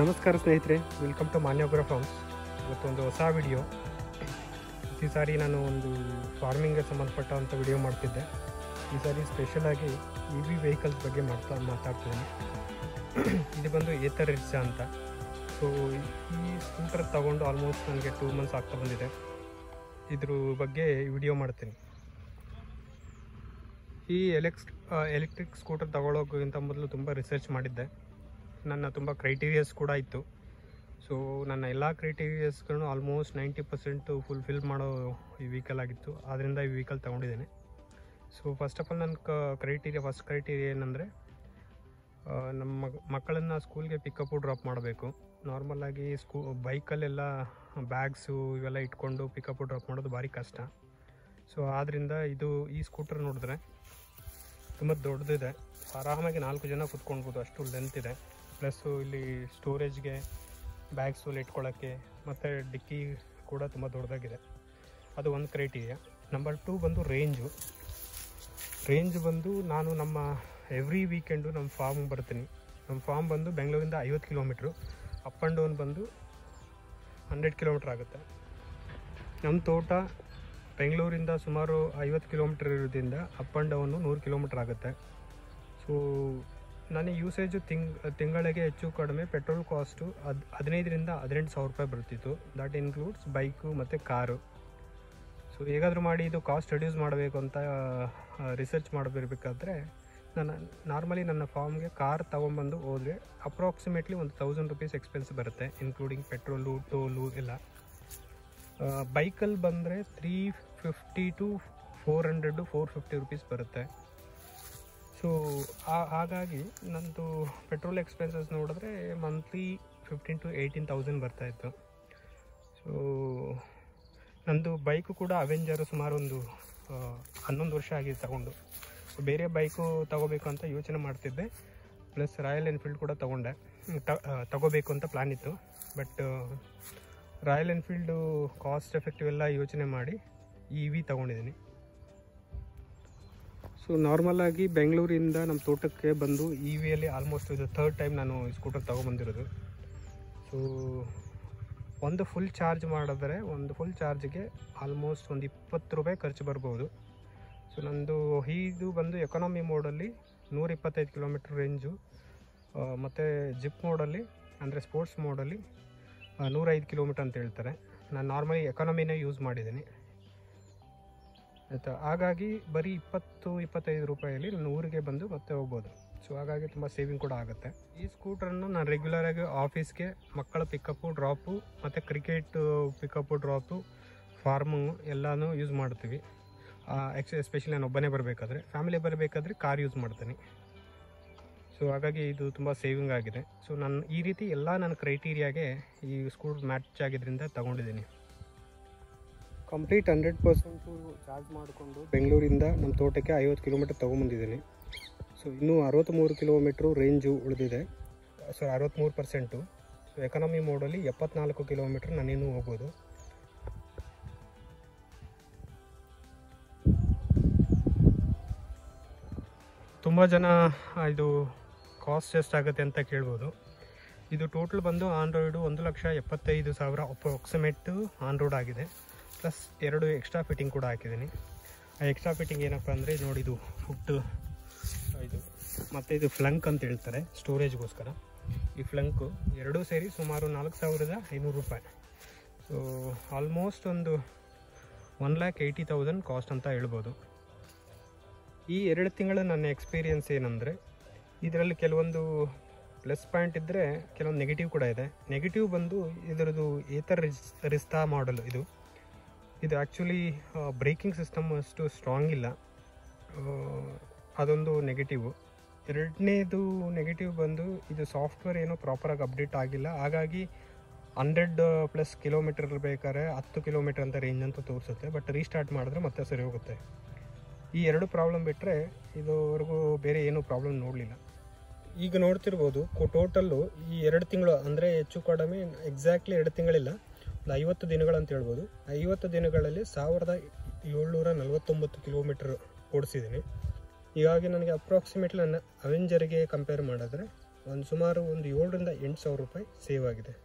ನಮಸ್ಕಾರ ಸ್ನೇಹಿತರೆ welcome to ಮಾನ್ಯೋಗ್ರ forms ಇವತ್ತೊಂದು ಹೊಸ ವಿಡಿಯೋ ಈ ಸಾರಿ ನಾನು ಒಂದು ಫಾರ್ಮಿಂಗ್ಗೆ ಸಂಬಂಧಪಟ್ಟಂಥ ವಿಡಿಯೋ ಮಾಡ್ತಿದ್ದೆ. ಈ ಸಾರಿ ಸ್ಪೆಷಲಾಗಿ ಇ ವಿ ವೆಹಿಕಲ್ಸ್ ಬಗ್ಗೆ ಮಾಡ್ತಾ ಮಾತಾಡ್ತಿದ್ದೀನಿ ಇದು ಬಂದು ಏತರ್ ಅಂತ. ಸೊ ಈ ಸ್ಕೂಟರ್ ತಗೊಂಡು ಆಲ್ಮೋಸ್ಟ್ ನನಗೆ ಟೂ ಮಂತ್ಸ್ ಆಗ್ತಾ ಬಂದಿದೆ. ಇದ್ರ ಬಗ್ಗೆ ವಿಡಿಯೋ ಮಾಡ್ತೀನಿ. ಈ ಎಲೆಕ್ಸ್ ಎಲೆಕ್ಟ್ರಿಕ್ ಸ್ಕೂಟರ್ ತಗೊಳ್ಳೋಕ್ಕಿಂತ ಮೊದಲು ತುಂಬ ರಿಸರ್ಚ್ ಮಾಡಿದ್ದೆ. ನನ್ನ ತುಂಬ ಕ್ರೈಟೀರಿಯಸ್ ಕೂಡ ಇತ್ತು. ಸೊ ನನ್ನ ಎಲ್ಲ ಕ್ರೈಟೀರಿಯಸ್ಗಳನ್ನು ಆಲ್ಮೋಸ್ಟ್ ನೈಂಟಿ ಪರ್ಸೆಂಟು ಫುಲ್ಫಿಲ್ ಮಾಡೋ ಈ ವೆಹಿಕಲ್ ಆಗಿತ್ತು. ಆದ್ದರಿಂದ ಈ ವೆಹಿಕಲ್ ತೊಗೊಂಡಿದ್ದೇನೆ. ಸೊ ಫಸ್ಟ್ ಆಫ್ ಆಲ್ ನನ್ನ ಕ ಕ್ರೈಟೀರಿಯಾ ಫಸ್ಟ್ ಕ್ರೈಟೀರಿಯಾ ಏನಂದರೆ ನಮ್ಮ ಮಕ್ಕಳನ್ನು ಸ್ಕೂಲ್ಗೆ ಪಿಕಪ್ಪು ಡ್ರಾಪ್ ಮಾಡಬೇಕು. ನಾರ್ಮಲಾಗಿ ಸ್ಕೂ ಬೈಕಲ್ಲೆಲ್ಲ ಬ್ಯಾಗ್ಸು ಇವೆಲ್ಲ ಇಟ್ಕೊಂಡು ಪಿಕಪ್ಪು ಡ್ರಾಪ್ ಮಾಡೋದು ಭಾರಿ ಕಷ್ಟ. ಸೊ ಆದ್ದರಿಂದ ಇದು ಈ ಸ್ಕೂಟರ್ ನೋಡಿದ್ರೆ ತುಂಬ ದೊಡ್ಡದಿದೆ. ಆರಾಮಾಗಿ ನಾಲ್ಕು ಜನ ಕುತ್ಕೊಳ್ಬೋದು, ಅಷ್ಟು ಲೆಂತ್ ಇದೆ. ಪ್ಲಸ್ಸು ಇಲ್ಲಿ ಸ್ಟೋರೇಜ್ಗೆ ಬ್ಯಾಗ್ಸು ಇಟ್ಕೊಳ್ಳೋಕ್ಕೆ ಮತ್ತು ಡಿಕ್ಕಿ ಕೂಡ ತುಂಬ ದೊಡ್ಡದಾಗಿದೆ. ಅದು ಒಂದು ಕ್ರೈಟೀರಿಯಾ. ನಂಬರ್ ಟೂ ಬಂದು ರೇಂಜು. ರೇಂಜ್ ಬಂದು ನಾನು ನಮ್ಮ ಎವ್ರಿ ವೀಕೆಂಡು ನಮ್ಮ ಫಾರ್ಮ್ ಬರ್ತೀನಿ. ನಮ್ಮ ಫಾರ್ಮ್ ಬಂದು ಬೆಂಗಳೂರಿಂದ ಐವತ್ತು ಕಿಲೋಮೀಟ್ರು. ಅಪ್ ಆ್ಯಂಡ್ ಡೌನ್ ಬಂದು ಹಂಡ್ರೆಡ್ ಕಿಲೋಮೀಟ್ರ್ ಆಗುತ್ತೆ. ನಮ್ಮ ತೋಟ ಬೆಂಗಳೂರಿಂದ ಸುಮಾರು ಐವತ್ತು ಕಿಲೋಮೀಟ್ರ್ ಇರೋದ್ರಿಂದ ಅಪ್ ಆ್ಯಂಡ್ ಡೌನು ನೂರು ಕಿಲೋಮೀಟ್ರ್ ಆಗುತ್ತೆ. ಸೊ ನನಗೆ ಯೂಸೇಜು ತಿಂಗ್, ತಿಂಗಳಿಗೆ ಹೆಚ್ಚು ಕಡಿಮೆ ಪೆಟ್ರೋಲ್ ಕಾಸ್ಟು ಅದು ಹದಿನೈದರಿಂದ ಹದಿನೆಂಟು ಸಾವಿರ ರೂಪಾಯಿ ಬರ್ತಿತ್ತು. ದಟ್ ಇನ್ಕ್ಲೂಡ್ಸ್ ಬೈಕು ಮತ್ತು ಕಾರು ಸೊ ಹೇಗಾದರೂ ಮಾಡಿ ಇದು ಕಾಸ್ಟ್ ರಿಡ್ಯೂಸ್ ಮಾಡಬೇಕು ಅಂತ ರಿಸರ್ಚ್ ಮಾಡಬೇಕಬೇಕಾದ್ರೆ ನನ್ನ ನಾರ್ಮಲಿ ನನ್ನ ಫಾರ್ಮ್ಗೆ ಕಾರ್ ತೊಗೊಂಬಂದು ಹೋದರೆ ಅಪ್ರಾಕ್ಸಿಮೇಟ್ಲಿ ಒಂದು ತೌಸಂಡ್ ರುಪೀಸ್ ಎಕ್ಸ್ಪೆನ್ಸ್ ಬರುತ್ತೆ ಇನ್ಕ್ಲೂಡಿಂಗ್ ಪೆಟ್ರೋಲು ಟೋಲು ಎಲ್ಲ. ಬೈಕಲ್ಲಿ ಬಂದರೆ three fifty to four hundred four fifty rupees ಬರುತ್ತೆ. ಸೊ ಹಾಗಾಗಿ ನಂದು ಪೆಟ್ರೋಲ್ ಎಕ್ಸ್ಪೆನ್ಸಸ್ ನೋಡಿದ್ರೆ monthly fifteen to eighteen thousand ಬರ್ತಾಯಿತ್ತು ಸೊ ನಂದು ಬೈಕು ಕೂಡ ಅವೆಂಜರು ಸುಮಾರು ಒಂದು ಹನ್ನೊಂದು ವರ್ಷ ಆಗಿದೆ ತಗೊಂಡು. ಬೇರೆ ಬೈಕು ತಗೋಬೇಕು ಅಂತ ಯೋಚನೆ ಮಾಡ್ತಿದ್ದೆ. ಪ್ಲಸ್ ರಾಯಲ್ ಎನ್ಫೀಲ್ಡ್ ಕೂಡ ತೊಗೊಂಡೆ. ತಗೋಬೇಕು ಅಂತ ಪ್ಲ್ಯಾನ್ ಇತ್ತು. But Royal Enfield cost effective ಎಲ್ಲ ಯೋಚನೆ ಮಾಡಿ ಇ ವಿ ತೊಗೊಂಡಿದ್ದೀನಿ. ಸೊ ನಾರ್ಮಲಾಗಿ ಬೆಂಗಳೂರಿಂದ ನಮ್ಮ ತೋಟಕ್ಕೆ ಬಂದು ಇ ವಿಯಲ್ಲಿ ಆಲ್ಮೋಸ್ಟ್ ಇದು ಥರ್ಡ್ ಟೈಮ್ ನಾನು ಈ ಸ್ಕೂಟರ್ ತೊಗೊಂಬಂದಿರೋದು. ಸೊ ಒಂದು ಫುಲ್ ಚಾರ್ಜ್ ಮಾಡಿದ್ರೆ, ಒಂದು ಫುಲ್ ಚಾರ್ಜ್ಗೆ ಆಲ್ಮೋಸ್ಟ್ ಒಂದು ಇಪ್ಪತ್ತು ರೂಪಾಯಿ ಖರ್ಚು ಬರ್ಬೋದು. ಸೊ ನಂದು ಇದು ಬಂದು ಎಕನಾಮಿ ಮೋಡಲ್ಲಿ ನೂರ ಇಪ್ಪತ್ತೈದು ಕಿಲೋಮೀಟ್ರ್ ರೇಂಜು ಮತ್ತು ಜಿಪ್ ಮೋಡಲ್ಲಿ ಅಂದರೆ ಸ್ಪೋರ್ಟ್ಸ್ ಮೋಡಲ್ಲಿ ನೂರೈದು ಕಿಲೋಮೀಟ್ರ್ ಅಂತ ಹೇಳ್ತಾರೆ. ನಾನು ನಾರ್ಮಲಿ ಎಕನಾಮಿನೇ ಯೂಸ್ ಮಾಡಿದ್ದೀನಿ. ಆಯಿತಾ? ಹಾಗಾಗಿ ಬರೀ ಇಪ್ಪತ್ತು, ಇಪ್ಪತ್ತೈದು ರೂಪಾಯಲ್ಲಿ ನಾನು ಊರಿಗೆ ಬಂದು ಮತ್ತೆ ಹೋಗ್ಬೋದು. ಸೊ ಹಾಗಾಗಿ ತುಂಬ ಸೇವಿಂಗ್ ಕೂಡ ಆಗುತ್ತೆ. ಈ ಸ್ಕೂಟ್ರನ್ನು ನಾನು ರೆಗ್ಯುಲರಾಗಿ ಆಫೀಸ್ಗೆ ಮಕ್ಕಳ ಪಿಕಪ್ಪು ಡ್ರಾಪು ಮತ್ತು ಕ್ರಿಕೆಟ್ ಪಿಕಪ್ಪು ಡ್ರಾಪು ಫಾರ್ಮು ಎಲ್ಲನೂ ಯೂಸ್ ಮಾಡ್ತೀವಿ. ಎಕ್ಸ್ ಎಸ್ಪೆಷಲಿ ನಾನು ಒಬ್ಬನೇ ಬರಬೇಕಾದ್ರೆ ಫ್ಯಾಮಿಲಿ ಬರಬೇಕಾದ್ರೆ ಕಾರ್ ಯೂಸ್ ಮಾಡ್ತೀನಿ. ಸೊ ಹಾಗಾಗಿ ಇದು ತುಂಬ ಸೇವಿಂಗ್ ಆಗಿದೆ. ಸೊ ನಾನು ಈ ರೀತಿ ಎಲ್ಲ ನನ್ನ ಕ್ರೈಟೀರಿಯಾಗೆ ಈ ಸ್ಕೂಟ್ ಮ್ಯಾಚ್ ಆಗಿದ್ದರಿಂದ ತಗೊಂಡಿದ್ದೀನಿ. ಕಂಪ್ಲೀಟ್ ಹಂಡ್ರೆಡ್ ಪರ್ಸೆಂಟು ಚಾರ್ಜ್ ಮಾಡಿಕೊಂಡು ಬೆಂಗಳೂರಿಂದ ನಮ್ಮ ತೋಟಕ್ಕೆ ಐವತ್ತು ಕಿಲೋಮೀಟರ್ ತೊಗೊಂಬಂದಿದ್ದೀನಿ. ಸೊ ಇನ್ನೂ ಅರವತ್ತ್ಮೂರು ಕಿಲೋಮೀಟ್ರು ರೇಂಜು ಉಳಿದಿದೆ. ಸೊ ಅರವತ್ತ್ಮೂರು ಪರ್ಸೆಂಟು ಸೊ ಎಕನಾಮಿ ಮೋಡಲ್ಲಿ ಎಪ್ಪತ್ನಾಲ್ಕು ಕಿಲೋಮೀಟ್ರ್ ನಾನಿನ್ನೂ ಹೋಗ್ಬೋದು. ತುಂಬ ಜನ ಇದು ಕಾಸ್ಟ್ ಎಷ್ಟಾಗುತ್ತೆ ಅಂತ ಕೇಳ್ಬೋದು. ಇದು ಟೋಟಲ್ ಬಂದು ಆಂಡ್ರಾಯ್ಡು ಒಂದು ಲಕ್ಷ ಎಪ್ಪತ್ತೈದು ಸಾವಿರ ಅಪ್ರಾಕ್ಸಿಮೇಟು ಆಂಡ್ರಾಯ್ಡ್ ಆಗಿದೆ. ಪ್ಲಸ್ ಎರಡು ಎಕ್ಸ್ಟ್ರಾ ಫಿಟ್ಟಿಂಗ್ ಕೂಡ ಹಾಕಿದ್ದೀನಿ. ಆ ಎಕ್ಸ್ಟ್ರಾ ಫಿಟ್ಟಿಂಗ್ ಏನಪ್ಪ ಅಂದರೆ ನೋಡಿ ಇದು ಫುಟ್ಟು ಇದು ಮತ್ತು ಇದು ಫ್ಲಂಕ್ ಅಂತ ಹೇಳ್ತಾರೆ, ಸ್ಟೋರೇಜ್ಗೋಸ್ಕರ. ಈ ಫ್ಲಂಕು ಎರಡೂ ಸೇರಿ ಸುಮಾರು ನಾಲ್ಕು ಸಾವಿರದ ಐನೂರು ರೂಪಾಯಿ. ಸೊ ಆಲ್ಮೋಸ್ಟ್ ಒಂದು one lakh eighty thousand cost ಅಂತ ಹೇಳ್ಬೋದು. ಈ ಎರಡು ತಿಂಗಳ ನನ್ನ ಎಕ್ಸ್ಪೀರಿಯನ್ಸ್ ಏನಂದರೆ, ಇದರಲ್ಲಿ ಕೆಲವೊಂದು ಪ್ಲಸ್ ಪಾಯಿಂಟ್ ಇದ್ದರೆ ಕೆಲವೊಂದು ನೆಗೆಟಿವ್ ಕೂಡ ಇದೆ. ನೆಗೆಟಿವ್ ಬಂದು ಇದರದ್ದು ಏತರ ರಿಸ್ ರಿಸ್ತಾ ಮಾಡಲ್ ಇದು. ಇದು ಆ್ಯಕ್ಚುಲಿ ಬ್ರೇಕಿಂಗ್ ಸಿಸ್ಟಮ್ ಅಷ್ಟು ಸ್ಟ್ರಾಂಗ್ ಇಲ್ಲ. ಅದೊಂದು ನೆಗೆಟಿವು ಎರಡನೇದು ನೆಗೆಟಿವ್ ಬಂದು ಇದು ಸಾಫ್ಟ್ವೇರ್ ಏನೋ ಪ್ರಾಪರಾಗಿ ಅಪ್ಡೇಟ್ ಆಗಿಲ್ಲ. ಹಾಗಾಗಿ ಹಂಡ್ರೆಡ್ ಪ್ಲಸ್ ಕಿಲೋಮೀಟರ್ ಬೇಕಾದ್ರೆ ಹತ್ತು ಕಿಲೋಮೀಟರ್ ಅಂತ ರೇಂಜ್ ಅಂತ ತೋರಿಸುತ್ತೆ. ಬಟ್ ರೀಸ್ಟಾರ್ಟ್ ಮಾಡಿದ್ರೆ ಮತ್ತೆ ಸರಿ ಹೋಗುತ್ತೆ. ಈ ಎರಡು ಪ್ರಾಬ್ಲಮ್ ಬಿಟ್ಟರೆ ಇದುವರೆಗೂ ಬೇರೆ ಏನೂ ಪ್ರಾಬ್ಲಮ್ ನೋಡಲಿಲ್ಲ. ಈಗ ನೋಡ್ತಿರ್ಬೋದು ಟೋಟಲ್ಲು ಈ ಎರಡು ತಿಂಗಳು ಅಂದರೆ ಹೆಚ್ಚು ಕಡಿಮೆ ಎಕ್ಸಾಕ್ಟ್ಲಿ ಎರಡು ತಿಂಗಳಿಲ್ಲ. ಐವತ್ತು ದಿನಗಳು ಅಂತ ಹೇಳ್ಬೋದು. ಐವತ್ತು ದಿನಗಳಲ್ಲಿ ಸಾವಿರದ ಏಳ್ನೂರ ನಲವತ್ತೊಂಬತ್ತು ಕಿಲೋಮೀಟರ್ ಓಡಿಸಿದ್ದೀನಿ. ಹೀಗಾಗಿ ನನಗೆ ಅಪ್ರಾಕ್ಸಿಮೇಟ್ಲಿ ನನ್ನ ಅವೆಂಜರ್ಗೆ ಕಂಪೇರ್ ಮಾಡಿದ್ರೆ ಒಂದು ಸುಮಾರು ಒಂದು ಏಳರಿಂದ ಎಂಟು ಸಾವಿರ ರೂಪಾಯಿ ಸೇವ್ ಆಗಿದೆ.